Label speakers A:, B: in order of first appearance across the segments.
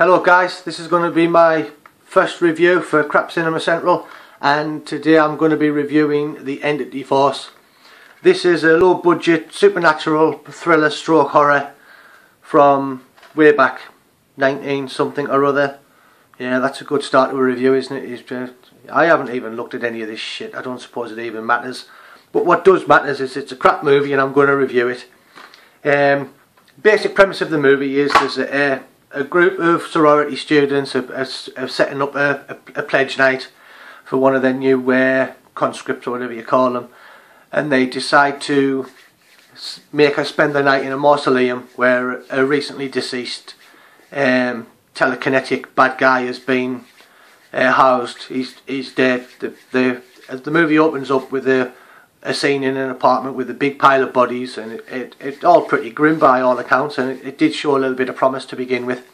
A: Hello guys, this is going to be my first review for Crap Cinema Central and today I'm going to be reviewing The Entity Force. This is a low budget supernatural thriller stroke horror from way back 19 something or other. Yeah, that's a good start to a review isn't it? I haven't even looked at any of this shit, I don't suppose it even matters. But what does matter is it's a crap movie and I'm going to review it. Um, basic premise of the movie is there's a, a group of sorority students are, are, are setting up a, a, a, pledge night for one of their new uh, conscripts or whatever you call them and they decide to make her spend the night in a mausoleum where a recently deceased um, telekinetic bad guy has been uh, housed. He's he's dead. The, the the movie opens up with a a scene in an apartment with a big pile of bodies, and it, it, it all pretty grim by all accounts, and it, it, did show a little bit of promise to begin with.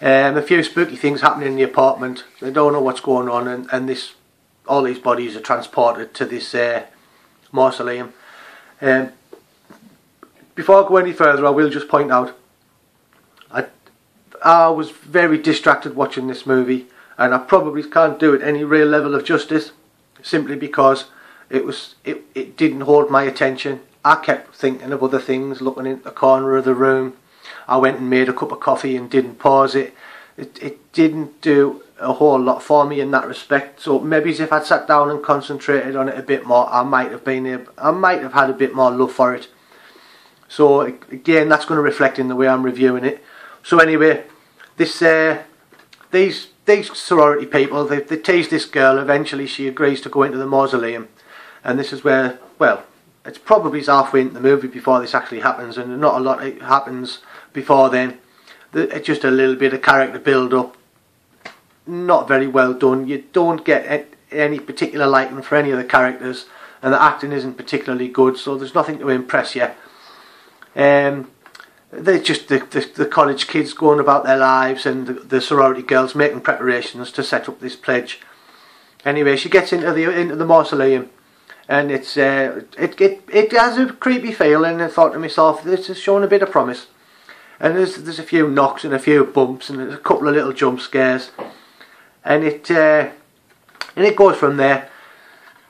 A: Um, a few spooky things happening in the apartment. They don't know what's going on, and, and this all these bodies are transported to this uh, mausoleum. Um, before I go any further, I will just point out I I was very distracted watching this movie, and I probably can't do it any real level of justice, simply because it was it, it didn't hold my attention. I kept thinking of other things, looking in the corner of the room. I went and made a cup of coffee and didn't pause it. It it didn't do a whole lot for me in that respect. So maybe if I'd sat down and concentrated on it a bit more, I might have been I might have had a bit more love for it. So again, that's going to reflect in the way I'm reviewing it. So anyway, this uh, these these sorority people they, they tease this girl. Eventually, she agrees to go into the mausoleum and this is where well it's probably halfway into the movie before this actually happens and not a lot happens before then. It's just a little bit of character build up not very well done. You don't get any particular liking for any of the characters and the acting isn't particularly good so there's nothing to impress you. Um, they're just the, the, the, college kids going about their lives and the, the sorority girls making preparations to set up this pledge. Anyway she gets into the into the mausoleum and it's uh, it, it it has a creepy feel and I thought to myself this is showing a bit of promise. And there's there's a few knocks and a few bumps and a couple of little jump scares. And it uh, and it goes from there.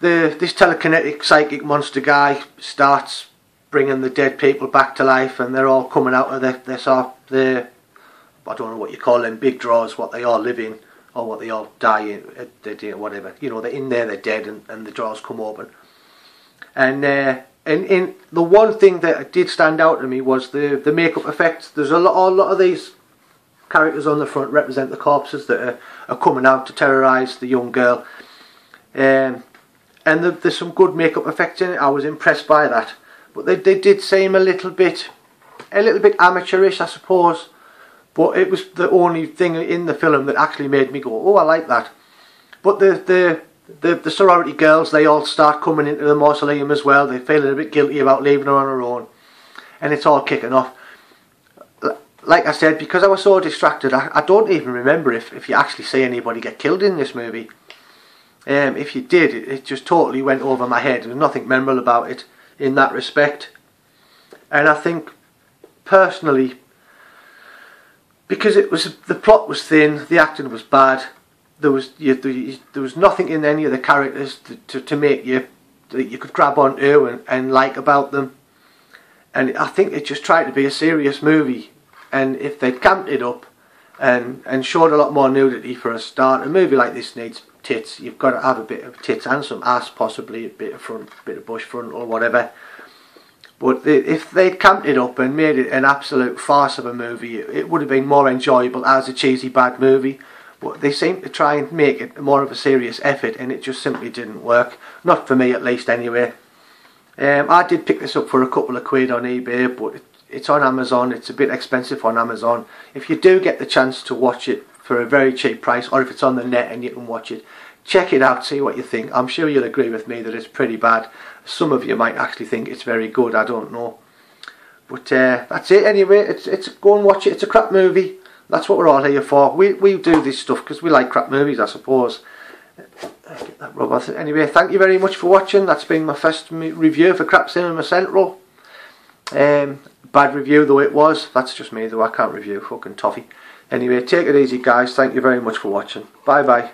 A: The this telekinetic psychic monster guy starts bringing the dead people back to life and they're all coming out of their, their sort of the I don't know what you call them big drawers what they all live in or what they all die in uh, whatever. You know they're in there they're dead and, and the drawers come open and uh, and in the one thing that did stand out to me was the the makeup effects. There's a lot, a lot of these characters on the front represent the corpses that are, are coming out to terrorise the young girl. Um, and the, there's some good makeup effects in it. I was impressed by that, but they, they did seem a little bit, a little bit amateurish, I suppose. But it was the only thing in the film that actually made me go, "Oh, I like that." But the the the, the sorority girls, they all start coming into the mausoleum as well. They're feeling a bit guilty about leaving her on her own. And it's all kicking off. Like I said, because I was so distracted, I, I don't even remember if, if you actually see anybody get killed in this movie. Um, if you did, it, it just totally went over my head. There was nothing memorable about it in that respect. And I think, personally, because it was the plot was thin, the acting was bad, there was you, there was nothing in any of the characters to, to, to make you that you could grab onto and, and like about them. And I think it just tried to be a serious movie. And if they'd camped it up and and showed a lot more nudity for a start, a movie like this needs tits. You've got to have a bit of tits and some ass, possibly a bit of front, bit of bush front or whatever. But if they'd camped it up and made it an absolute farce of a movie, it would have been more enjoyable as a cheesy bad movie. But they seem to try and make it more of a serious effort, and it just simply didn't work. Not for me, at least, anyway. Um, I did pick this up for a couple of quid on eBay, but it, it's on Amazon. It's a bit expensive on Amazon. If you do get the chance to watch it for a very cheap price, or if it's on the net and you can watch it, check it out, see what you think. I'm sure you'll agree with me that it's pretty bad. Some of you might actually think it's very good. I don't know. But uh, that's it anyway. It's it's go and watch it. It's a crap movie. That's what we're all here for. We, we do this stuff because we like crap movies, I suppose. Anyway, thank you very much for watching. That's been my first review for Crap Cinema Central. Um, bad review though it was. That's just me though. I can't review fucking toffee. Anyway, take it easy guys. Thank you very much for watching. Bye bye.